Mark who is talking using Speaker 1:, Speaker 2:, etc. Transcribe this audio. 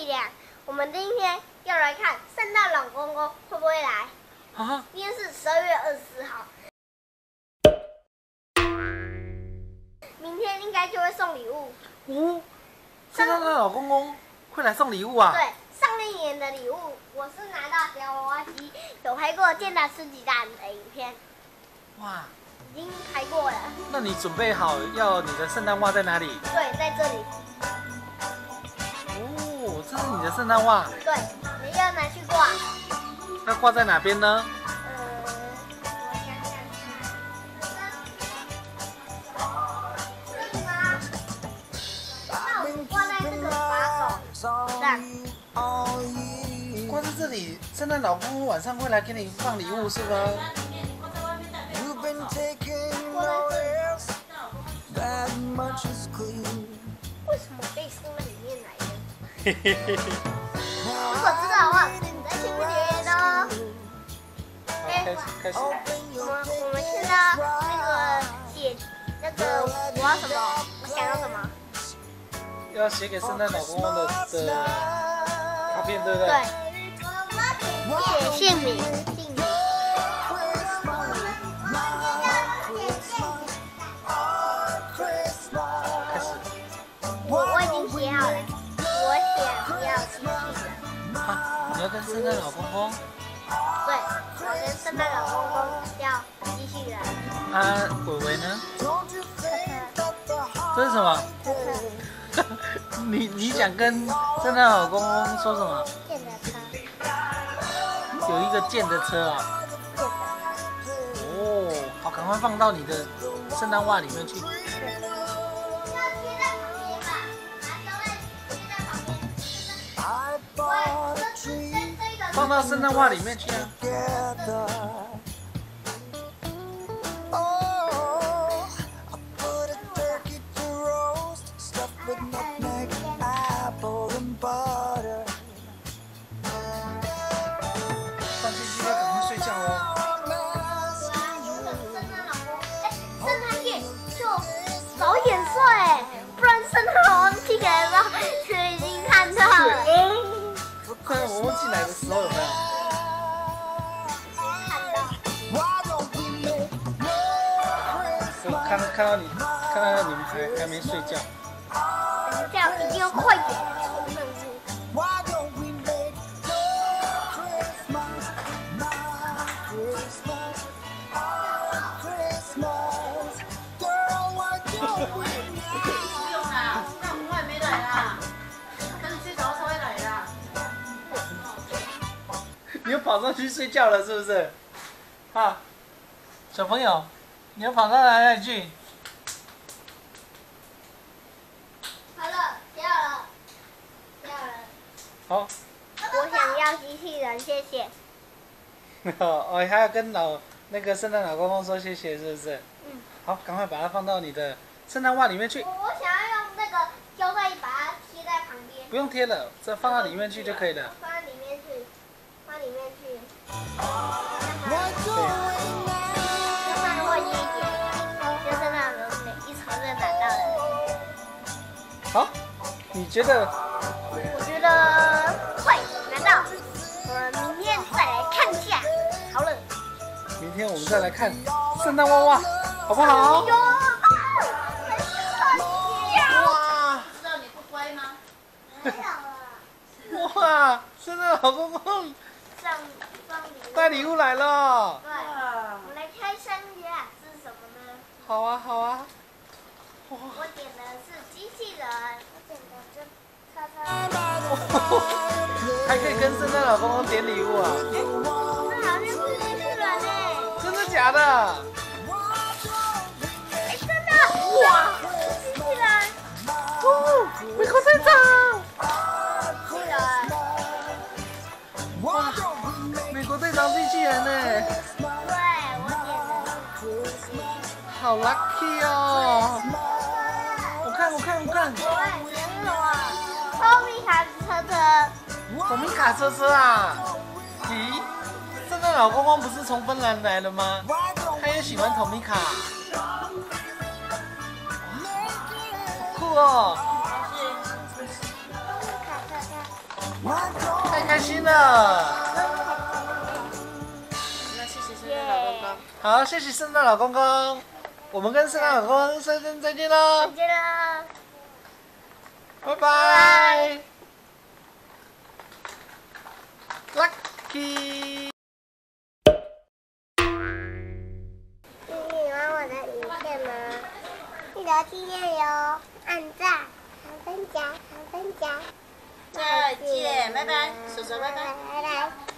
Speaker 1: 力量。我们今天要来看圣诞老公公会不会来。
Speaker 2: 啊，
Speaker 1: 今天是十二月二十四号，明天应该就会送礼物。
Speaker 2: 哦，圣诞老公公会来送礼物啊？
Speaker 1: 对，上一年的礼物我是拿到小娃娃机，有拍过健达吃鸡蛋的影片，
Speaker 2: 哇，
Speaker 1: 已经拍过了。
Speaker 2: 那你准备好要你的圣诞袜在哪里？
Speaker 1: 对，在这里。
Speaker 2: 哦，这是你的圣诞袜，
Speaker 1: 对，你要拿去挂。
Speaker 2: 那挂在哪边呢？
Speaker 1: 呃，我想想看，这里吗？那我挂在这个把手上。
Speaker 2: 挂在这里，圣诞老公公晚上会来给你放礼物是吗？嘿嘿嘿嘿。
Speaker 1: 如果知道的话，你在听不留言哦。
Speaker 2: 好，开始开始。
Speaker 1: 我们我们现在那个.写那个我要什么？我想要什么？
Speaker 2: 要写给圣诞老公公的的卡片，对不对？
Speaker 1: 对，写姓名，
Speaker 2: 圣诞老公公
Speaker 1: 对，我跟圣诞老公公要机器人。
Speaker 2: 啊，伟伟呢这是什么？你你想跟圣诞老公公说什么？
Speaker 1: 电的车，
Speaker 2: 有一个剑的车啊。哦，好，赶快放到你的圣诞袜里面去。
Speaker 1: 要贴在旁边吧，拿胶带贴在旁边。
Speaker 3: Tree
Speaker 2: 放到圣诞袜里面去啊。来的时候有没有？
Speaker 1: 看到。
Speaker 2: 看到你看到你们还还没睡觉。
Speaker 1: 这样一定要快点
Speaker 4: 你
Speaker 2: 又跑上去睡觉了是不是？啊，小朋友，你要跑到哪里去？
Speaker 1: 好了，掉了，掉了。
Speaker 2: 好，
Speaker 1: 我想要机器人，谢谢。
Speaker 2: 哦，还要跟老那个圣诞老公公说谢谢，是不是？
Speaker 1: 嗯。
Speaker 2: 好，赶快把它放到你的圣诞袜里面去
Speaker 1: 我，我想要用那个胶带把它贴在旁边，
Speaker 2: 不用贴了，这放到里面去就可以了。
Speaker 1: 放在里面去，放里面去。
Speaker 3: Why don't we
Speaker 1: 这样会一点，就圣诞老公公一朝就拿到了。
Speaker 2: 好，你觉得？
Speaker 1: 我觉得会拿到。我们明天再来看一下。好了。
Speaker 2: 明天我们再来看圣诞娃娃，好不好？
Speaker 1: 哟，很小。
Speaker 2: 哇
Speaker 4: 知道你不乖吗？
Speaker 1: 没有了。
Speaker 2: 哇，圣诞老公公
Speaker 1: 上上礼物。
Speaker 2: 带礼物来了。
Speaker 1: 对，我们来开箱一下，这是什么呢？
Speaker 2: 好啊，好啊。哇，
Speaker 1: 我点的是机器人，我点的是叉叉。
Speaker 2: 还可以跟圣诞老公公点礼物啊？
Speaker 1: 这好像是机器人哎，
Speaker 2: 真的假的？
Speaker 1: 哎真的，哇，是机器人，
Speaker 2: 哦，美国队长！
Speaker 1: 人
Speaker 2: 呢？
Speaker 1: 对我点的。
Speaker 2: 好 lucky 哦！我看，我看，我看，
Speaker 1: 对，点什么？透明卡车车，
Speaker 2: 我们卡车车啊！咦，圣诞老公公不是从芬兰来的吗？他也喜欢 Tomica。酷哦！太开心了！好，谢谢圣诞老公公，我们跟圣诞老公公说声再见喽
Speaker 1: 再，见喽。
Speaker 2: 拜拜，Lucky。
Speaker 1: 你喜欢我的影片吗？记得订阅哟，按赞、分享、分享。
Speaker 4: 再见，拜拜，叔叔拜拜。
Speaker 1: 拜拜。